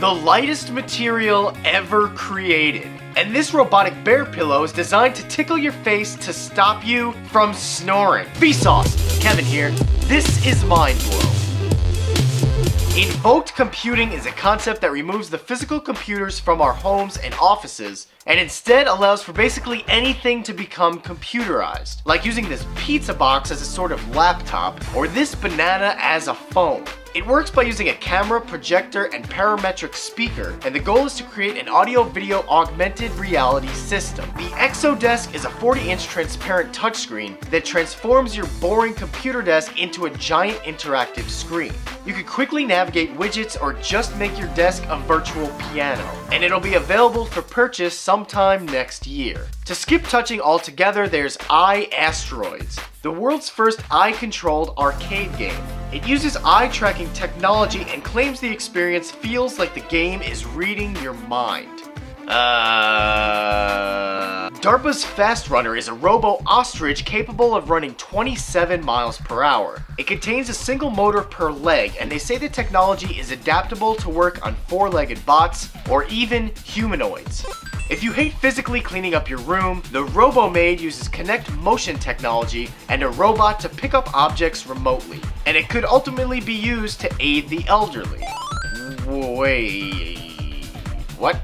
the lightest material ever created. And this robotic bear pillow is designed to tickle your face to stop you from snoring. Vsauce, Kevin here. This is Mind Blow. Invoked computing is a concept that removes the physical computers from our homes and offices and instead allows for basically anything to become computerized, like using this pizza box as a sort of laptop or this banana as a phone. It works by using a camera, projector, and parametric speaker, and the goal is to create an audio-video augmented reality system. The Exodesk is a 40-inch transparent touchscreen that transforms your boring computer desk into a giant interactive screen. You can quickly navigate widgets or just make your desk a virtual piano, and it'll be available for purchase sometime next year. To skip touching altogether, there's Eye-Asteroids, the world's first eye-controlled arcade game. It uses eye tracking technology and claims the experience feels like the game is reading your mind. Uh... DARPA's FastRunner is a robo-ostrich capable of running 27 miles per hour. It contains a single motor per leg, and they say the technology is adaptable to work on four-legged bots or even humanoids. If you hate physically cleaning up your room, the RoboMaid uses Kinect motion technology and a robot to pick up objects remotely, and it could ultimately be used to aid the elderly. Wait... What?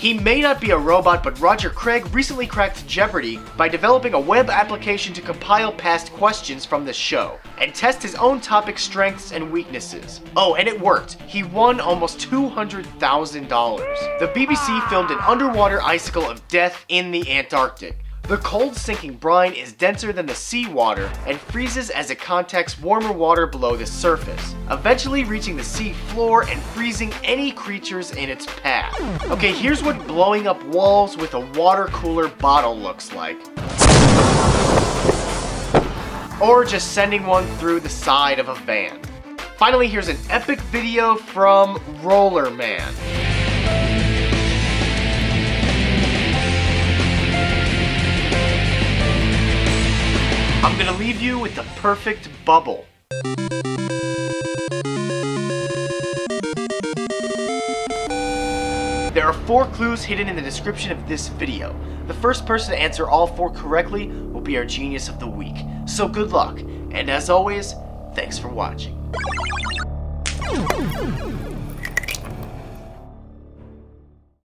He may not be a robot, but Roger Craig recently cracked Jeopardy by developing a web application to compile past questions from the show and test his own topic strengths and weaknesses. Oh, and it worked. He won almost $200,000. The BBC filmed an underwater icicle of death in the Antarctic. The cold sinking brine is denser than the seawater and freezes as it contacts warmer water below the surface, eventually reaching the sea floor and freezing any creatures in its path. Okay, here's what blowing up walls with a water cooler bottle looks like. Or just sending one through the side of a van. Finally, here's an epic video from Rollerman. I'm gonna leave you with the perfect bubble. There are four clues hidden in the description of this video. The first person to answer all four correctly will be our Genius of the Week. So good luck, and as always, thanks for watching.